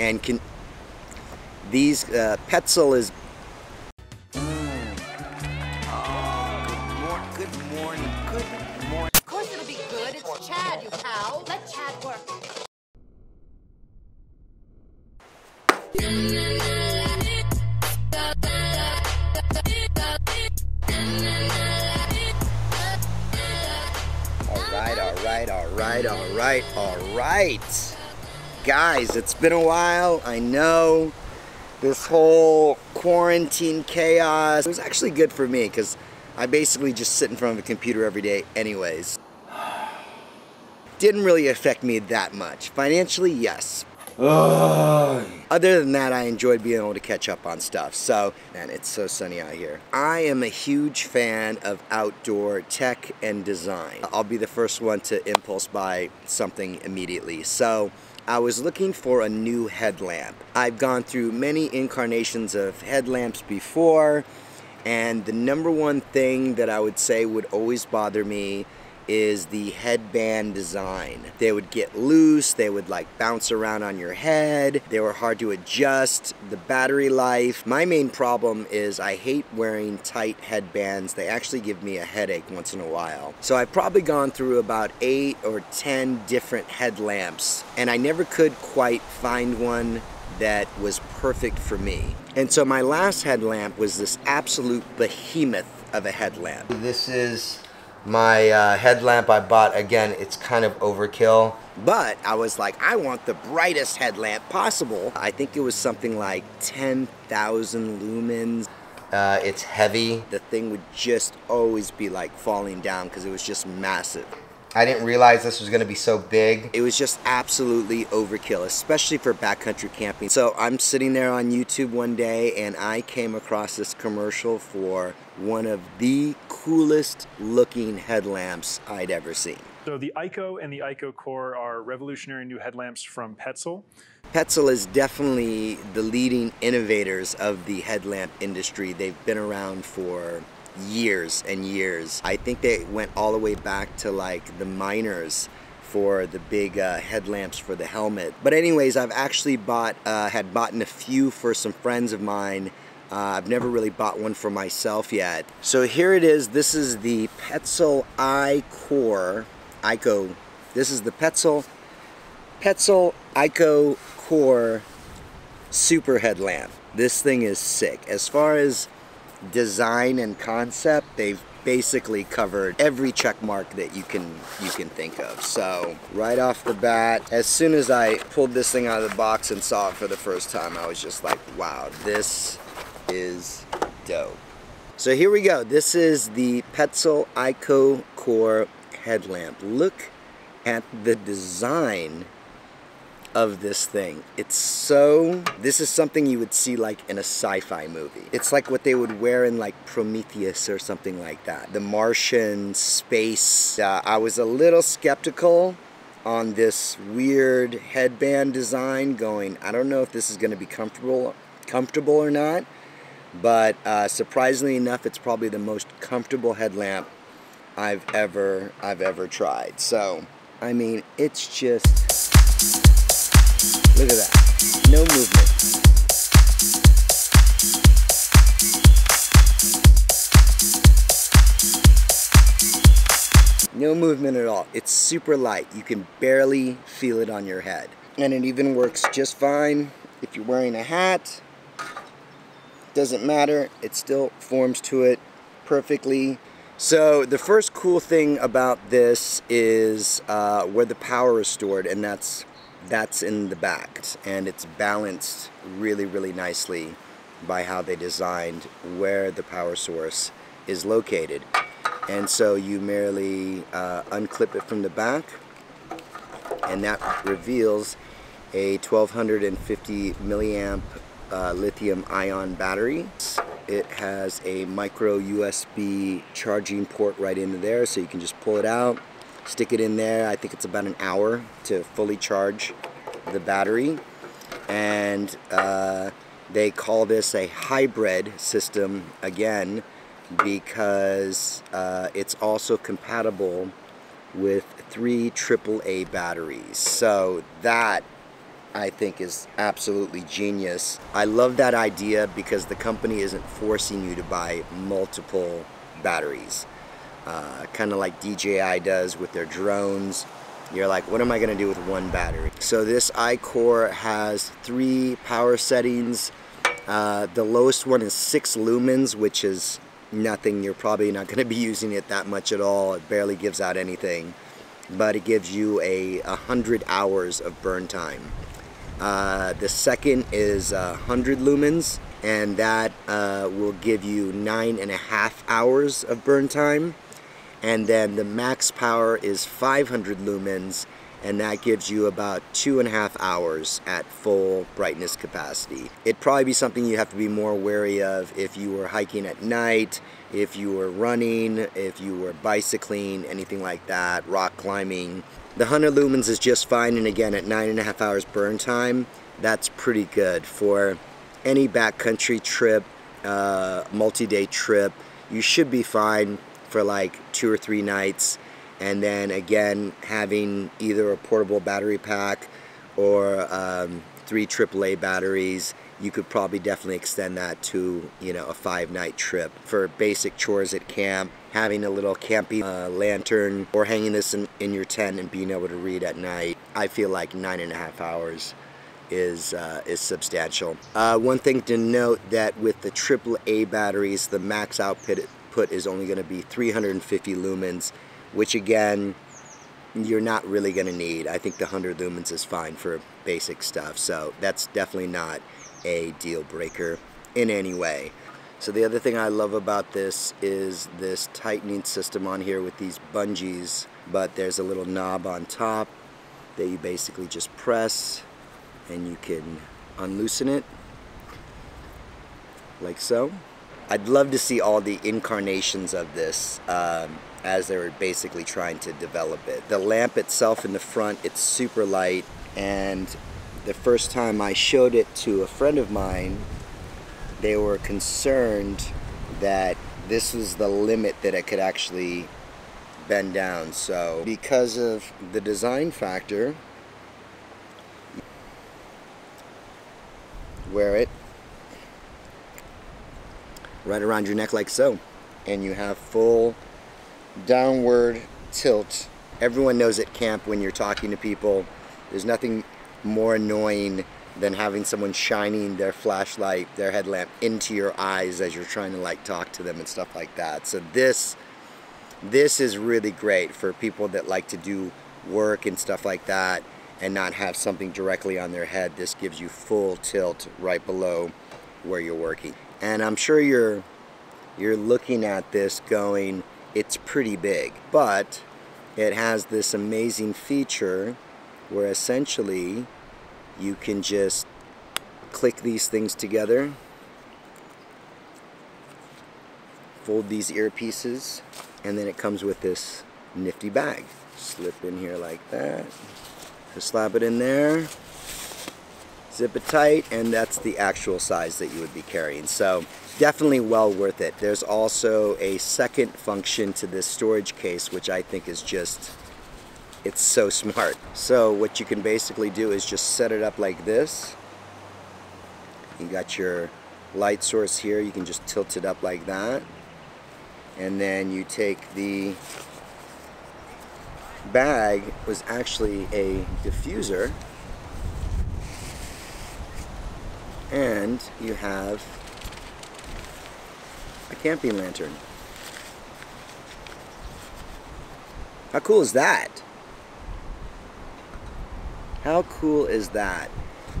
and can these uh, Petzl is Of course it'll be good. It's Chad, you cow. Let Chad work. All right, all right, all right, all right, all right. Guys, it's been a while. I know this whole quarantine chaos it was actually good for me because I basically just sit in front of a computer every day, anyways. Didn't really affect me that much. Financially, yes. Other than that, I enjoyed being able to catch up on stuff. So, and it's so sunny out here. I am a huge fan of outdoor tech and design. I'll be the first one to impulse buy something immediately. So, I was looking for a new headlamp. I've gone through many incarnations of headlamps before, and the number one thing that I would say would always bother me is the headband design. They would get loose, they would like bounce around on your head, they were hard to adjust, the battery life. My main problem is I hate wearing tight headbands. They actually give me a headache once in a while. So I've probably gone through about eight or 10 different headlamps and I never could quite find one that was perfect for me. And so my last headlamp was this absolute behemoth of a headlamp. This is my uh, headlamp I bought, again, it's kind of overkill. But I was like, I want the brightest headlamp possible. I think it was something like 10,000 lumens. Uh, it's heavy. The thing would just always be like falling down because it was just massive. I didn't realize this was going to be so big. It was just absolutely overkill, especially for backcountry camping. So I'm sitting there on YouTube one day and I came across this commercial for one of the coolest looking headlamps I'd ever seen. So the IKO and the IKO Core are revolutionary new headlamps from Petzl. Petzl is definitely the leading innovators of the headlamp industry. They've been around for years and years. I think they went all the way back to like the miners for the big uh, headlamps for the helmet. But anyways, I've actually bought, uh, had bought a few for some friends of mine. Uh, I've never really bought one for myself yet. So here it is. This is the Petzl I-Core, IKO. This is the Petzl, Petzl IKO Core Super Headlamp. This thing is sick. As far as design and concept, they've basically covered every check mark that you can you can think of. So right off the bat, as soon as I pulled this thing out of the box and saw it for the first time, I was just like, wow, this is dope. So here we go. This is the Petzl IKO Core headlamp. Look at the design of this thing. It's so, this is something you would see like in a sci-fi movie. It's like what they would wear in like Prometheus or something like that. The Martian space. Uh, I was a little skeptical on this weird headband design going, I don't know if this is going to be comfortable comfortable or not, but uh, surprisingly enough, it's probably the most comfortable headlamp I've ever I've ever tried. So, I mean, it's just Look at that. No movement. No movement at all. It's super light. You can barely feel it on your head. And it even works just fine if you're wearing a hat. Doesn't matter. It still forms to it perfectly. So the first cool thing about this is uh, where the power is stored, and that's that's in the back and it's balanced really really nicely by how they designed where the power source is located. And so you merely uh, unclip it from the back and that reveals a 1250 milliamp uh, lithium ion battery. It has a micro USB charging port right into there so you can just pull it out stick it in there. I think it's about an hour to fully charge the battery. And uh, they call this a hybrid system again because uh, it's also compatible with three AAA batteries. So that I think is absolutely genius. I love that idea because the company isn't forcing you to buy multiple batteries. Uh, kind of like DJI does with their drones. You're like, what am I going to do with one battery? So this iQor has three power settings. Uh, the lowest one is six lumens, which is nothing. You're probably not going to be using it that much at all. It barely gives out anything. But it gives you a, a hundred hours of burn time. Uh, the second is uh, 100 lumens, and that uh, will give you nine and a half hours of burn time. And then the max power is 500 lumens, and that gives you about two and a half hours at full brightness capacity. It'd probably be something you have to be more wary of if you were hiking at night, if you were running, if you were bicycling, anything like that, rock climbing. The 100 lumens is just fine, and again, at nine and a half hours burn time, that's pretty good for any backcountry trip, uh, multi-day trip. You should be fine for like two or three nights and then again having either a portable battery pack or um, three AAA batteries you could probably definitely extend that to you know a five night trip for basic chores at camp having a little campy uh, lantern or hanging this in, in your tent and being able to read at night I feel like nine and a half hours is uh, is substantial. Uh, one thing to note that with the AAA batteries, the max output put is only going to be 350 lumens, which again, you're not really going to need. I think the 100 lumens is fine for basic stuff, so that's definitely not a deal breaker in any way. So the other thing I love about this is this tightening system on here with these bungees, but there's a little knob on top that you basically just press and you can unloosen it like so. I'd love to see all the incarnations of this um, as they were basically trying to develop it. The lamp itself in the front, it's super light and the first time I showed it to a friend of mine, they were concerned that this was the limit that it could actually bend down. So because of the design factor, wear it right around your neck like so and you have full downward tilt everyone knows at camp when you're talking to people there's nothing more annoying than having someone shining their flashlight their headlamp into your eyes as you're trying to like talk to them and stuff like that so this this is really great for people that like to do work and stuff like that and not have something directly on their head. This gives you full tilt right below where you're working. And I'm sure you're you're looking at this going, it's pretty big, but it has this amazing feature where essentially you can just click these things together, fold these earpieces, and then it comes with this nifty bag. Slip in here like that. Just slap it in there, zip it tight, and that's the actual size that you would be carrying. So definitely well worth it. There's also a second function to this storage case, which I think is just, it's so smart. So what you can basically do is just set it up like this. You got your light source here, you can just tilt it up like that. And then you take the bag was actually a diffuser and you have a camping lantern. How cool is that? How cool is that?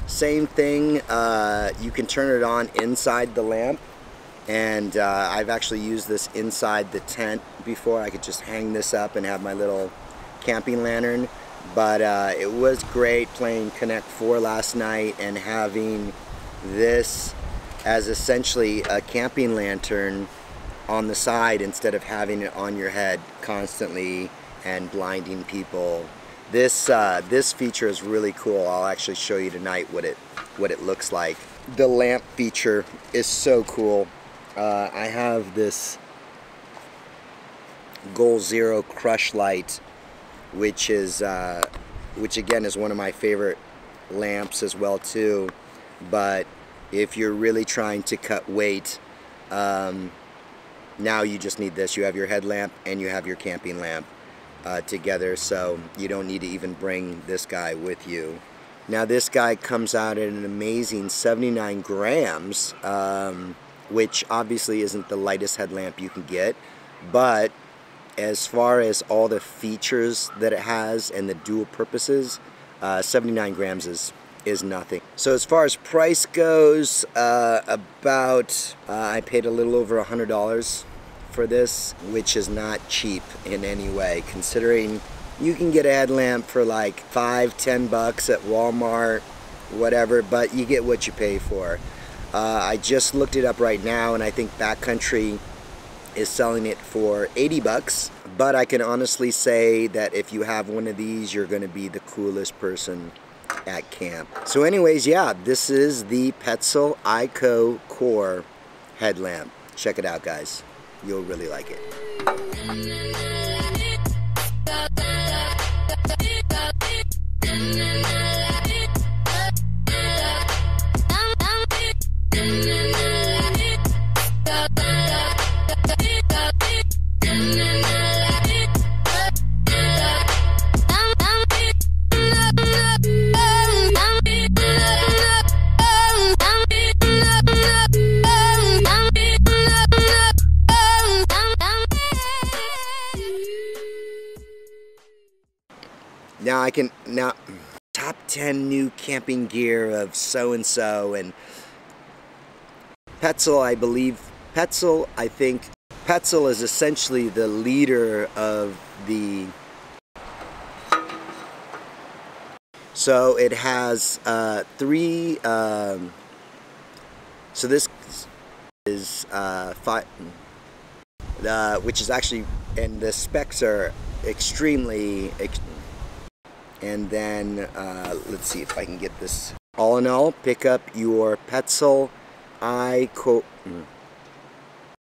Same thing, uh, you can turn it on inside the lamp and uh, I've actually used this inside the tent before. I could just hang this up and have my little camping lantern but uh, it was great playing Connect 4 last night and having this as essentially a camping lantern on the side instead of having it on your head constantly and blinding people. This uh, this feature is really cool. I'll actually show you tonight what it what it looks like. The lamp feature is so cool. Uh, I have this Goal Zero crush light which is uh, which again is one of my favorite lamps as well too. But if you're really trying to cut weight, um, now you just need this. You have your headlamp and you have your camping lamp uh, together, so you don't need to even bring this guy with you. Now this guy comes out at an amazing 79 grams, um, which obviously isn't the lightest headlamp you can get, but as far as all the features that it has and the dual purposes, uh, 79 grams is is nothing. So as far as price goes, uh, about uh, I paid a little over a hundred dollars for this, which is not cheap in any way, considering you can get a headlamp for like five, ten bucks at Walmart, whatever, but you get what you pay for. Uh, I just looked it up right now, and I think Backcountry is selling it for 80 bucks. But I can honestly say that if you have one of these, you're going to be the coolest person at camp. So anyways, yeah, this is the Petzl IKO Core headlamp. Check it out, guys. You'll really like it. Now I can now top 10 new camping gear of so and so and Petzl I believe Petzl I think Petzl is essentially the leader of the so it has uh, three um, so this is uh, five uh, which is actually and the specs are extremely ex and then uh, let's see if I can get this. All in all pick up your Petzl I co mm,